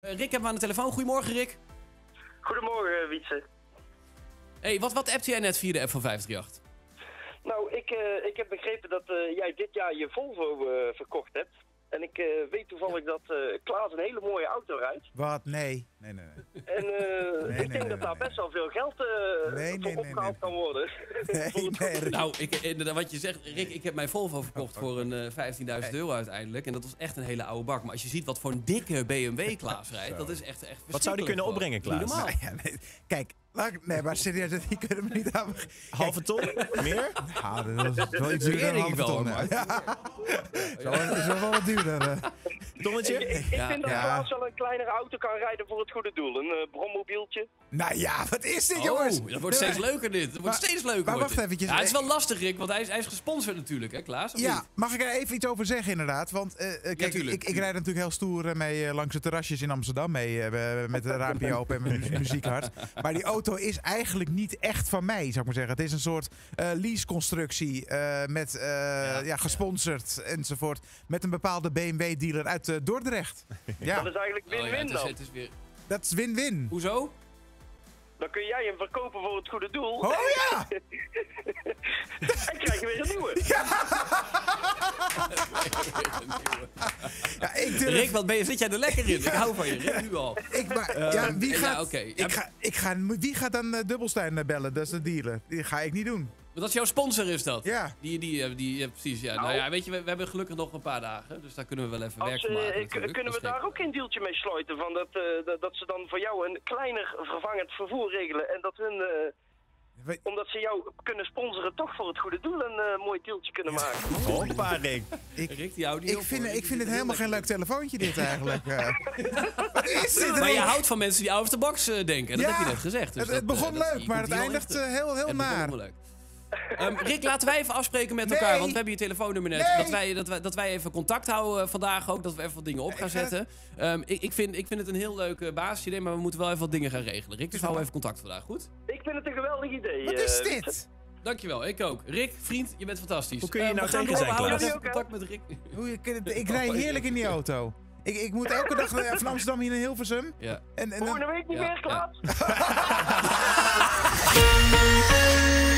Eh, Rick hebben we aan de telefoon. Goedemorgen, Rick. Goedemorgen, Wietse. hey, wat, wat appte jij net via de app van 538? Nou, ik, eh, ik heb begrepen dat eh, jij dit jaar je Volvo verkocht hebt. En ik eh, weet toevallig dat eh, Klaas een hele mooie auto rijdt. Wat? Nee. Nee, nee, nee. En eh, Nee, ik denk nee, dat daar nee. best wel veel geld eh Nee, voor opgehaald nee. kan worden. Nee, nee, Nou, ik, wat je zegt, Rick, ik heb mijn Volvo verkocht voor een eh 15.000 euro uiteindelijk. En dat was echt een hele oude bak. Maar als je ziet wat voor een dikke BMW Klaas rijdt, dat is echt, echt Wat zou die kunnen opbrengen. Klaas? Ja, nee. Kijk, ik- nee, maar serieus, die kunnen we niet aan. Halve ton? Meer? Ja, dat is wel iets Meer duurder dan ik wel, ton. maar- Ja. Zo is wel wat duurder. Tonnetje? Ik, ik Ja. vind dat Ja. Wel een kleinere auto kan rijden voor het goede doel. Een uh, brommobieltje. Nou ja, wat is dit, jongens? Oh, dat wordt steeds leuker dit. Dat wordt Maar- steeds leuker. maar wacht eventjes. Ja, het is wel lastig, Rick, want hij is, hij is gesponsord natuurlijk, hè Klaas? Of Ja, niet? mag ik er even iets over zeggen inderdaad? Want eh, eh, kijk, tuurlijk, ik, ik rijd natuurlijk heel stoer eh, mee eh, langs de terrasjes in Amsterdam mee. eh, met de raampje open en mijn mu- muziek hard. Maar die auto is eigenlijk niet echt van mij, zou ik maar zeggen. Het is een soort eh leaseconstructie eh, met eh, ja. gesponsord enzovoort. Met een bepaalde BMW-dealer uit eh, Dordrecht. Ja, Dat is eigenlijk Oh ja, win-win dan. is weer... dat is win-win. Hoezo? Dan kun jij hem verkopen voor het goede doel. Oh ja! En krijg je weer een nieuwe. ja ik durf, Rick, wat ben je, zit jij er lekker in? Ik hou van je, Rick, nu al. ik, maar, ja, wie ja, gaat, oké. Ja, ik ga, ik ga, wie gaat dan eh, Dubbelstein eh, bellen? Dat is de dealer. Die ga ik niet doen. Dat is jouw sponsor, is dat? Ja. Die, die, eh, die, ja, precies, ja. Nou, Nou. ja, weet je, we, we hebben gelukkig nog een paar dagen, dus daar kunnen we wel even werk van maken kunnen we daar ook een deeltje mee sluiten? Van dat, eh, dat, dat ze dan voor jou een kleiner vervangend vervoer regelen. En dat hun, eh, We- omdat ze jou kunnen sponsoren, toch voor het goede doel een eh, mooi deeltje kunnen maken. Hoppa, Rick. gek. Rick, die niet Ik op, vind, ik vind het helemaal geen leuk telefoontje dit eigenlijk. eh. Wat is dit? in. Maar je houdt van mensen die out of the box eh, denken. En dat Ja, heb je net gezegd. Dus het, het dat, begon dat- leuk, maar het eindigt echt, heel, heel naar. Ehm, Rick, laten wij even afspreken met elkaar, Nee. want we hebben je telefoonnummer net. Nee. Dat, wij, dat, wij, dat wij even contact houden vandaag ook, dat we even wat dingen op gaan Ik ga- zetten. Ehm, ik, ik, vind, ik vind het een heel leuk basisidee, maar we moeten wel even wat dingen gaan regelen. Rick, dus hou even contact vandaag, goed? Ik vind het een geweldig idee. Wat is eh, dit? Dankjewel, ik ook. Rick, vriend, je bent fantastisch. Hoe kun je Eh, nou tegen zijn, Klaas? contact met Rick. Hoe je, kunt het- ik rij heerlijk in die auto. Ik, ik moet elke dag van Amsterdam hier naar Hilversum. Ja. En, en, Volgende week niet Ja, meer, ja. Klaas?